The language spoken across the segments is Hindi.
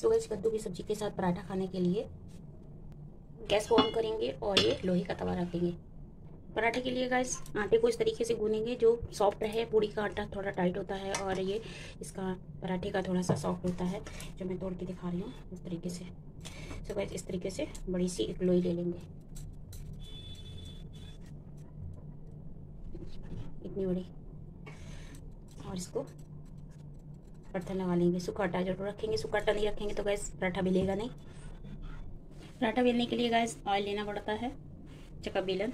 सो गैस कद्दू की सब्ज़ी के साथ पराठा खाने के लिए गैस को ऑन करेंगे और ये लोहे का तवा रख देंगे। पराठे के लिए गैस आटे को इस तरीके से गूनेंगे जो सॉफ्ट रहे पूड़ी का आटा थोड़ा टाइट होता है और ये इसका पराठे का थोड़ा सा सॉफ्ट होता है, जो मैं तोड़ के दिखा रही हूँ, इस तरीके से। सो गैस इस तरीके से बड़ी सी एक लोई ले लेंगे। इतनी बड़ी। और इसको पत्थर लगा लेंगे सूखा आटा ज़रूर रखेंगे सूखा आटा नहीं रखेंगे तो गैस पराठा बेलेगा नहीं। पराठा बेलने के लिए गैस ऑयल लेना पड़ता है चका बेलन।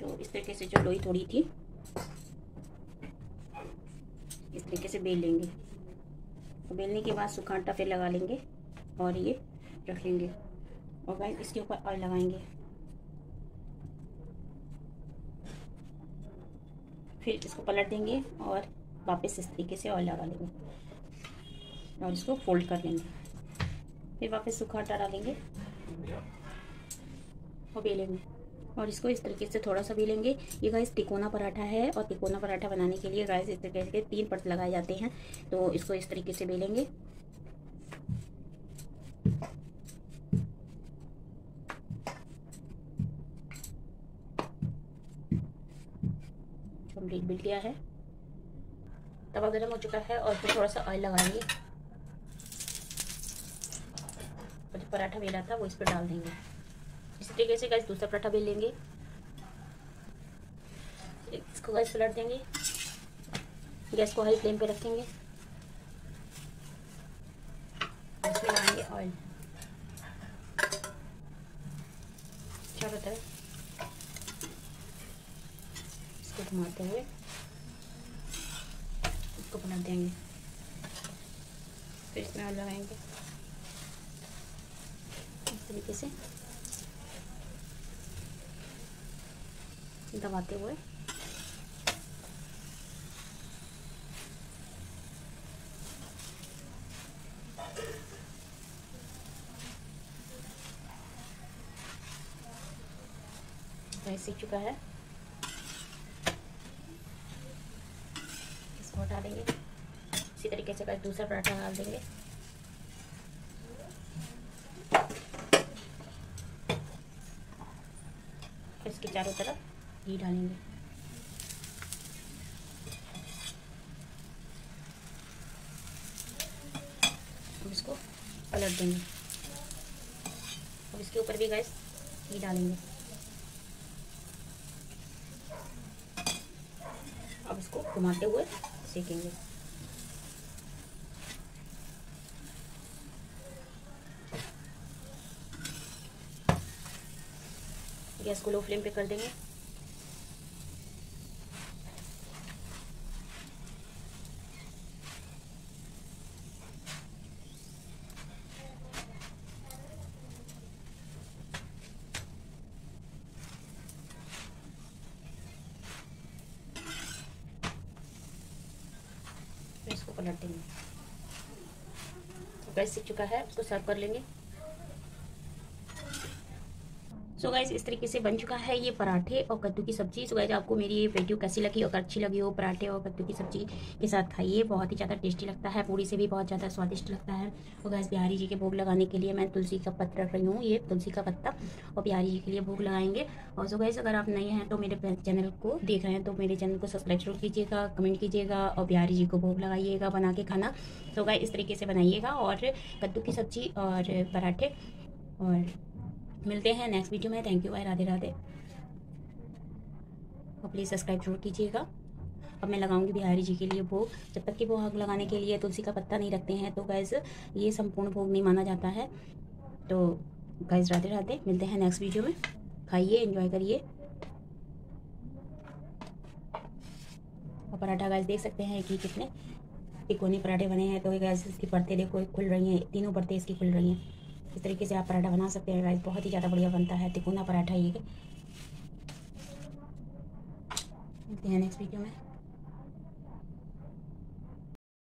तो इस तरीके से जो लोई थोड़ी थी, इस तरीके से बेल लेंगे। तो बेलने के बाद सूखा आटा फिर लगा लेंगे और ये रख लेंगे और गैस इसके ऊपर ऑयल लगाएँगे। फिर इसको पलट देंगे और वापस इस तरीके से ऑयल लगा लेंगे। और इसको फोल्ड कर लेंगे। फिर वापस सूखा आटा डालेंगे। और बेलेंगे। और इसको इस तरीके से थोड़ा सा बेलेंगे। ये गाइस तिकोना पराठा है और तिकोना पराठा बनाने के लिए गाइस इस तरीके से तीन परत लगाए जाते हैं। तो इसको इस तरीके से बेलेंगे। कंप्लीट बिल गया है। तवा गर्म हो चुका है और फिर थोड़ा सा ऑयल लगाएँगे। और जो पराठा बेला था, वो इस पर डाल देंगे। इसी तरीके से गैस दूसरा पराठा बेल लेंगे। इसको गैस पलट देंगे। गैस को हाई फ्लेम पे रखेंगे इसमें लगाएँगे ऑयल चारों तरफ़ इसको घुमाते हुए। इसको पलट देंगे। फिर इसमें लगाएँगे। इस तरीके से। दबाते हुए। सीख चुका है। इसको देंगे। इसी तरीके से दूसरा पराठा डाल देंगे। इसके चारों तरफ़ घी डालेंगे। इसको पलट देंगे। अब इसके ऊपर भी गैस घी डालेंगे। अब इसको घुमाते हुए सेकेंगे गैस को लो फ्लेम पे कर देंगे। पलट देंगे तो गैस सीख चुका है उसको सर्व कर लेंगे। सो गाइज़ इस तरीके से बन चुका है ये पराठे और कद्दू की सब्ज़ी। सो गाइज़ आपको मेरी ये वीडियो कैसी लगी अगर अच्छी लगी हो पराठे और कद्दू की सब्ज़ी के साथ खाइए। बहुत ही ज़्यादा टेस्टी लगता है, पूरी से भी बहुत ज़्यादा स्वादिष्ट लगता है। और गैस बिहारी जी के भोग लगाने के लिए मैं तुलसी का पत्र रख रही हूँ, ये तुलसी का पत्ता। और बिहारी जी के लिए भोग लगाएँगे। और सो गाइज़ अगर आप नए हैं तो मेरे चैनल को देख रहे हैं तो मेरे चैनल को सब्सक्राइब ज़रूर कीजिएगा कमेंट कीजिएगा और बिहारी जी को भोग लगाइएगा, बना के खाना। सो गाइज़ इस तरीके से बनाइएगा और कद्दू की सब्ज़ी और पराठे और मिलते हैं नेक्स्ट वीडियो में। Thank you bye Radhe Radhe. और प्लीज़ सब्सक्राइब ज़रूर कीजिएगा। अब मैं लगाऊँगी बिहारी जी के लिए भोग। जब तक कि वो भोग लगाने के लिए तुलसी का पत्ता नहीं रखते हैं तो गैस ये संपूर्ण भोग नहीं माना जाता है। तो गैस राधे राधे, मिलते हैं नेक्स्ट वीडियो में। खाइए एंजॉय करिए। और पराठा गैस देख सकते हैं कि कितने तिकोनी पराठे बने हैं। तो गैस इसकी परतें देखो, खुल रही हैं। तीनों परतें इसकी खुल रही हैं। इस तरीके से आप पराठा बना सकते हैं। गाइस बहुत ही ज़्यादा बढ़िया बनता है। तिकोना पराठा ये। देखते हैं नेक्स्ट वीडियो में।